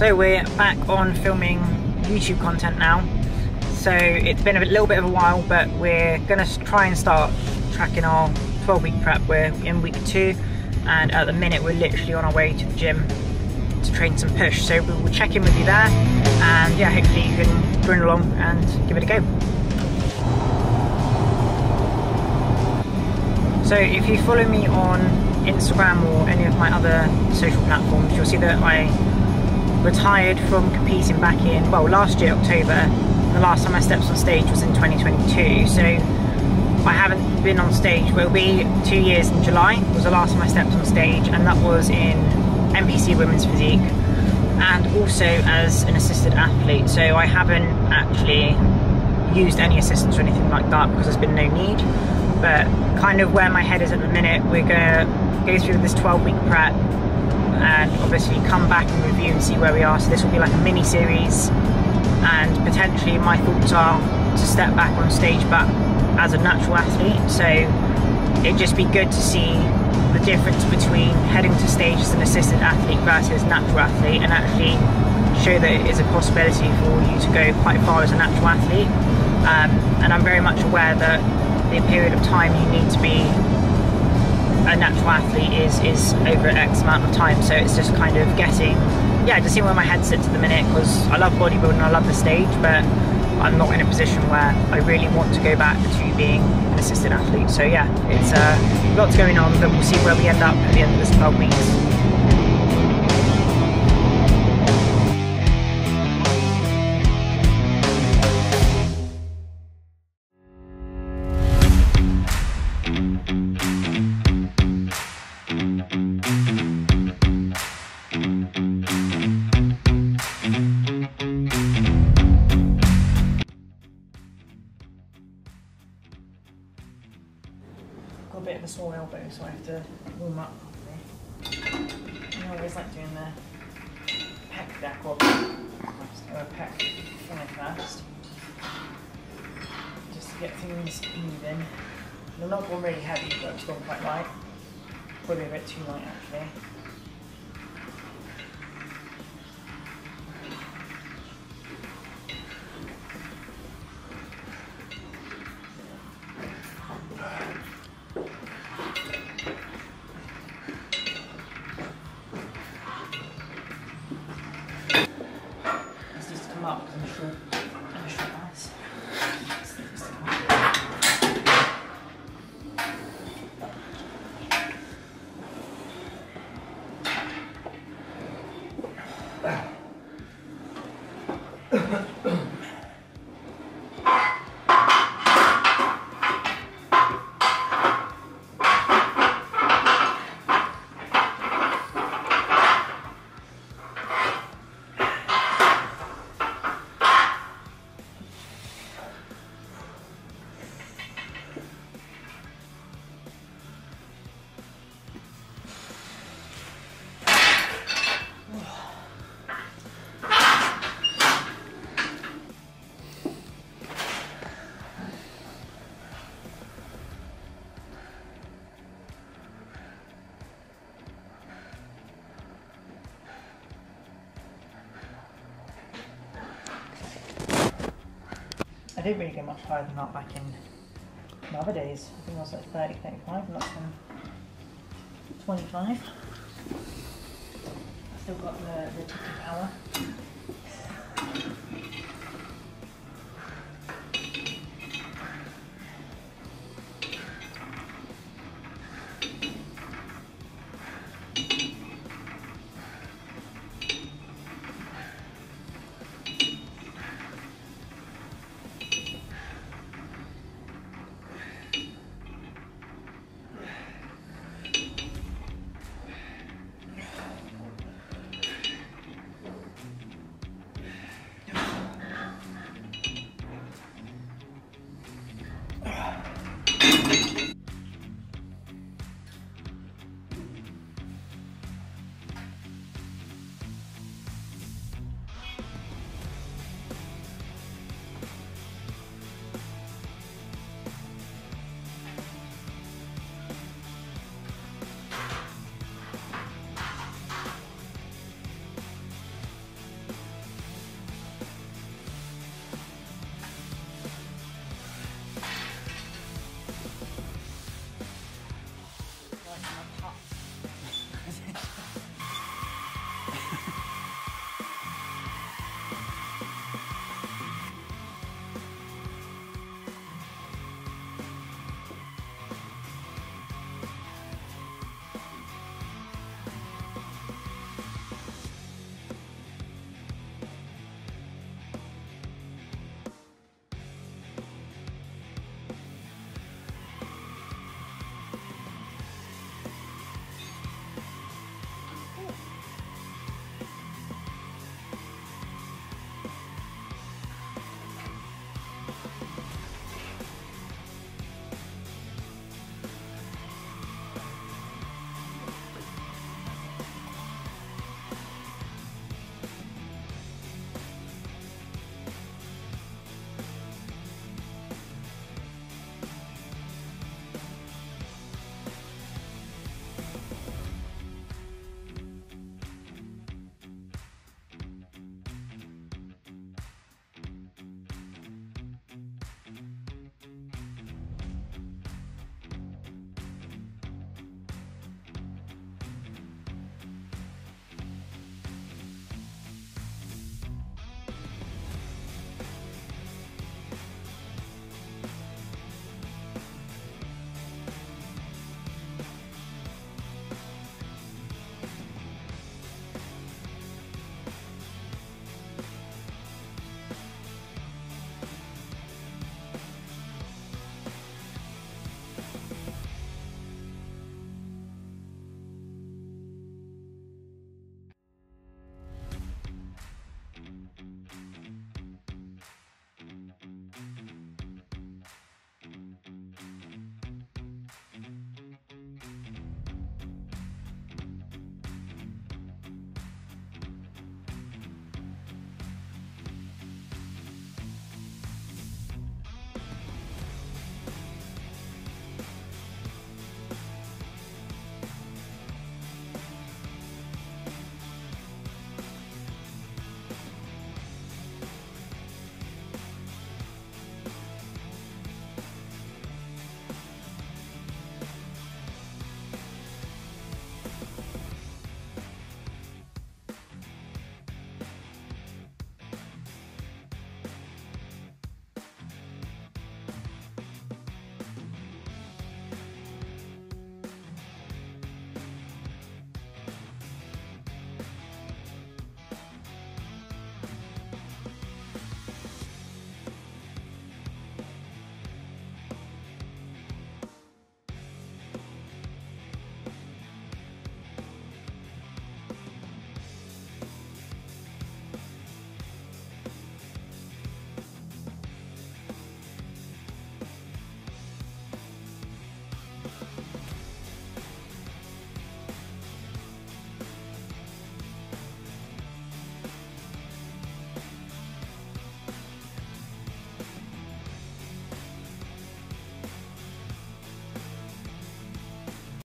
So we're back on filming YouTube content now. So it's been a little bit of a while, but we're gonna try and start tracking our 12 week prep. We're in week two, and at the minute we're literally on our way to the gym to train some push. So we will check in with you there, and yeah, hopefully you can join along and give it a go. So if you follow me on Instagram or any of my other social platforms, you'll see that I retired from competing back in, well, last year, October. The last time I stepped on stage was in 2022. So I haven't been on stage, well, it'll be two years in July was the last time I stepped on stage, and that was in NPC Women's Physique and also as an assisted athlete. So I haven't actually used any assistance or anything like that because there's been no need. But kind of where my head is at the minute, we're gonna go through this 12 week prep and obviously come back and review and see where we are. So this will be like a mini series and potentially my thoughts are to step back on stage but as a natural athlete. So it'd just be good to see the difference between heading to stage as an assisted athlete versus natural athlete and actually show that it is a possibility for you to go quite far as a natural athlete. Um, and I'm very much aware that the period of time you need to be a natural athlete is is over X amount of time. So it's just kind of getting, yeah, just seeing where my head sits at the minute because I love bodybuilding, I love the stage, but I'm not in a position where I really want to go back to being an assistant athlete. So yeah, it's uh, lots going on, but we'll see where we end up at the end of this 12 weeks. Got a bit of a sore elbow, so I have to warm up properly. I always like doing the pec deck or a pack thing first, just to get things moving. They're not going really heavy, but it's gone quite light. Probably a bit too light actually. I didn't really get much higher than that back in the other days. I think I was like 30, 35, not than 25. I've still got the, the ticking power.